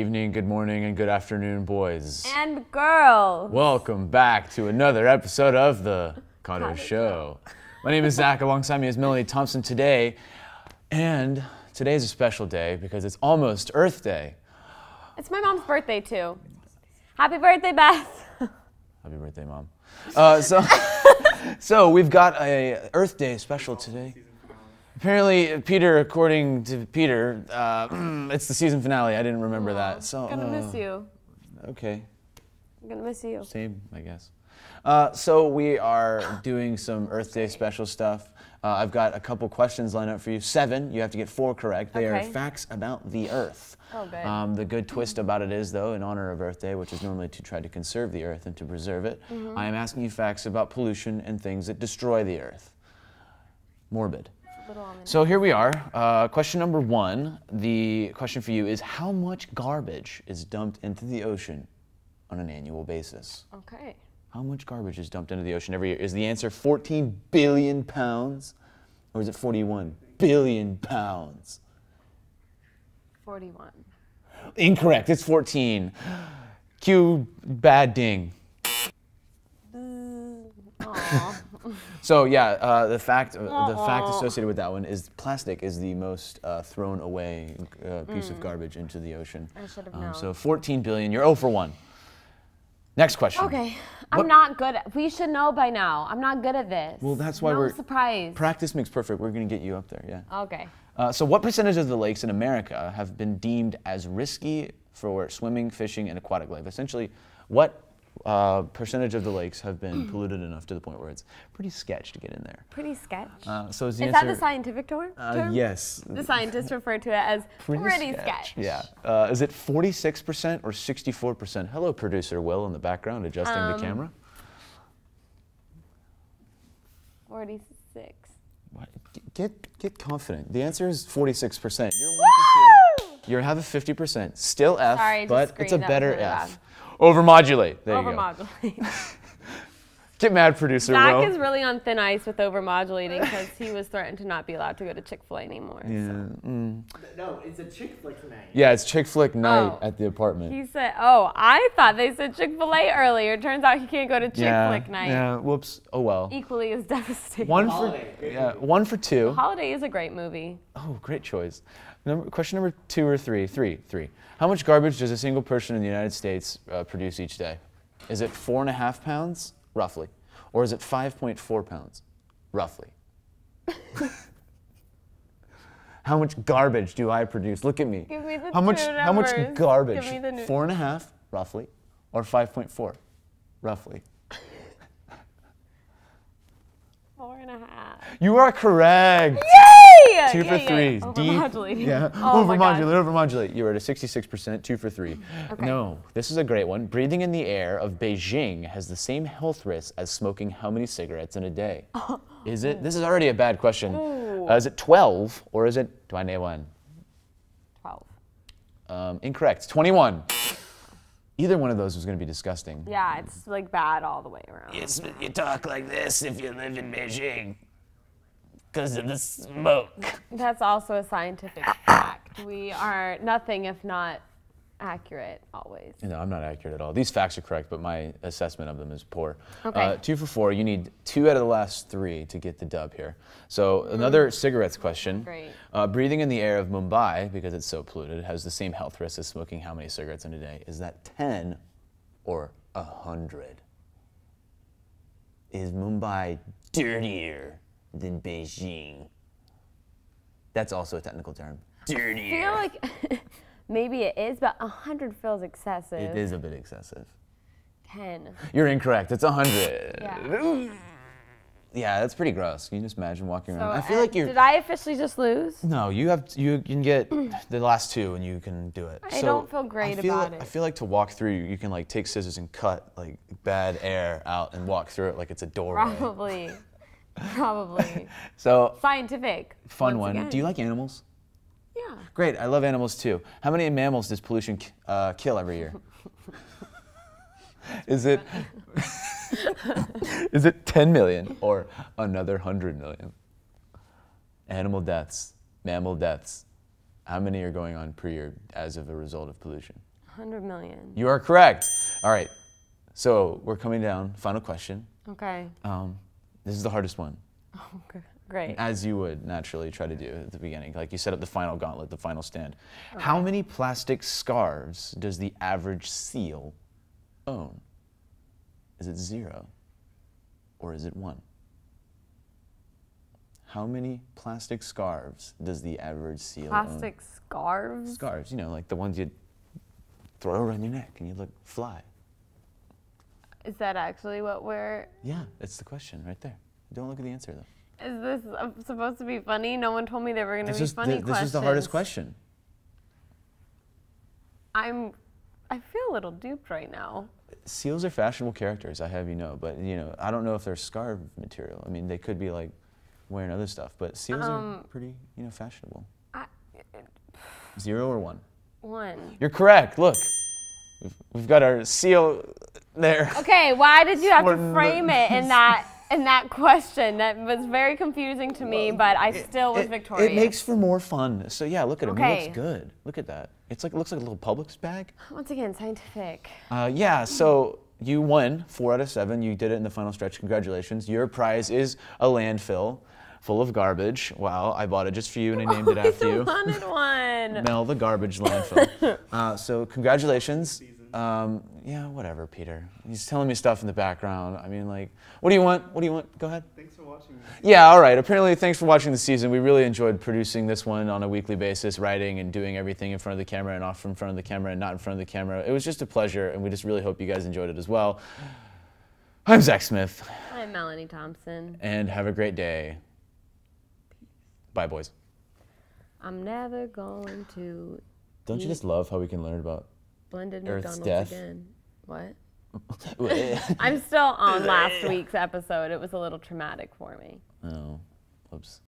evening, good morning, and good afternoon, boys. And girls. Welcome back to another episode of the Cado Show. My name is Zach. Alongside me is Melanie Thompson today, and today is a special day because it's almost Earth Day. It's my mom's birthday too. Happy birthday, Beth. Happy birthday, mom. Uh, so, so we've got a Earth Day special today. Apparently, Peter, according to Peter, uh, it's the season finale. I didn't remember that. So, I'm Gonna miss uh, you. Okay, I'm gonna miss you. same, I guess. Uh, so we are doing some Earth Day special stuff. Uh, I've got a couple questions lined up for you. Seven. You have to get four correct. They are facts about the Earth. Oh, good. Um, the good twist about it is, though, in honor of Earth Day, which is normally to try to conserve the Earth and to preserve it, Mm-hmm. I am asking you facts about pollution and things that destroy the Earth. Morbid. So here we are. Uh, question number one. The question for you is How much garbage is dumped into the ocean on an annual basis? Okay. How much garbage is dumped into the ocean every year? Is the answer 14 billion pounds or is it 41 billion pounds? 41. Incorrect. It's 14. Cue bad ding. So yeah, uh, the fact uh, the fact associated with that one is plastic is the most uh, thrown away uh, piece of garbage into the ocean. I should have Um, known. so 14 billion. You're 0 for 1. Next question. okay. I'm not good at we should know by now. I'm not good at this. Well, that's why no we're- surprised. Practice makes perfect. We're going to get you up there. Yeah. okay. Uh, so, what percentage of the lakes in America have been deemed as risky for swimming, fishing, and aquatic life? Essentially, what uh, percentage of the lakes have been polluted enough to the point where it's pretty sketch to get in there? Pretty sketch. Uh, so, is the Is answer? that the scientific term? uh, yes. The scientists refer to it as pretty, sketch. Yeah. Uh, is it 46% or 64%? Hello, producer Will in the background adjusting Um, the camera. 46. What? Get get confident. The answer is 46%. You're one for two. You have a 50%. Still F, Sorry, but it's a screamed. That was better F. loud. Overmodulate. There you go. Overmodulate. Get mad, producer Zach Will. is really on thin ice with overmodulating because he was threatened to not be allowed to go to Chick Fil A anymore. yeah. so. mm. No, it's a chick flick night. yeah, it's chick flick night Oh. at the apartment. He said, "Oh, I thought they said Chick Fil A earlier. Turns out he can't go to Chick yeah. Flick night. Yeah. Whoops. Oh well. Equally as devastating. One for Holiday, yeah. One for two. Holiday is a great movie. Oh, great choice. Number, question number two or three? Three. Three. How much garbage does a single person in the United States uh, produce each day? Is it four and a half pounds, roughly? Or is it 5.4 pounds, roughly? how much garbage do I produce? Look at me. Give me the how much? two How much garbage? Give me the Four and a half, roughly, or 5.4, roughly. Four and a half. You are correct. Yay! Two Yeah, for yeah, three. yeah. Deep. Yeah. Oh overmodulate, overmodulate. You were at a 66%, two for three. Okay. No, this is a great one. Breathing in the air of Beijing has the same health risks as smoking how many cigarettes in a day? Is it? This is already a bad question. Uh, is it 12 or is it 21? 12. Um, incorrect. 21. Either one of those was going to be disgusting. Yeah, it's like bad all the way around. It's, you talk like this if you live in Beijing because of the smoke. That's also a scientific fact. We are nothing if not accurate always. No, I'm not accurate at all. These facts are correct, but my assessment of them is poor. Okay. Uh, two for four. You need two out of the last three to get the dub here. So another cigarettes question. Great. Uh, breathing in the air of Mumbai, because it's so polluted, has the same health risks as smoking how many cigarettes in a day? Is that 10 or 100? Is Mumbai dirtier than Beijing? That's also a technical term. Dirtier. I feel like maybe it is, but 100 feels excessive. it is a bit excessive. 10. You're incorrect. It's 100. Yeah. Yeah, that's pretty gross. Can you just imagine walking So, around? I feel uh, like you're. Did I officially just lose? no, you have. You can get the last two, and you can do it. I don't feel great I feel about like, it. I feel like to walk through, you can like take scissors and cut like bad air out and walk through it like it's a doorway. Probably. Probably. So Scientific. fun one. again. Do you like animals? Yeah. Great. I love animals too. How many mammals does pollution uh, kill every year? Is it is it 10 million or another 100 million? Animal deaths, mammal deaths. How many are going on per year as of a result of pollution? 100 million. You are correct. All right. So we're coming down. Final question. Okay. Um, this is the hardest one, Okay. Great. as you would naturally try to do at the beginning. Like you set up the final gauntlet, the final stand. How many plastic scarves does the average seal own? Is it zero or is it one? How many plastic scarves does the average seal own? Plastic scarves. Scarves, you know, like the ones you throw around your neck and you look fly. Is that actually what we're? Yeah, that's the question right there. Don't look at the answer though. Is this uh, supposed to be funny? No one told me they were going to be funny questions. this is the hardest question. I'm. I feel a little duped right now. Seals are fashionable characters, I have you know, but you know, I don't know if they're scarf material. I mean, they could be like wearing other stuff, but seals are Um, pretty, you know, fashionable. I, Zero or one? one. You're correct. Look, we've, we've got our seal there. Okay, why did you have to frame it in that in that question? That was very confusing to me, but I still was it, victorious. It makes for more fun. So yeah, look at him. He looks good. Look at that. It's like it looks like a little Publix bag. Once again scientific. Uh, yeah, so you won four out of seven. You did it in the final stretch. Congratulations. Your prize is a landfill full of garbage. Wow, I bought it just for you and I named it after I you. wanted one. Mel the garbage landfill. uh, so congratulations. Um, yeah, whatever, Peter. He's telling me stuff in the background. I mean, like, what do you want? What do you want? Go ahead. Thanks for watching. Yeah, all right. Apparently, thanks for watching the season. We really enjoyed producing this one on a weekly basis, writing and doing everything in front of the camera and off in front of the camera and not in front of the camera. It was just a pleasure, and we just really hope you guys enjoyed it as well. I'm Zach Smith, I'm Melanie Thompson. and have a great day. Bye, boys. I'm never going to Don't you just love how we can learn about? Blended Earth's McDonald's death. again. What? I'm still on last week's episode. It was a little traumatic for me. Oh, oops.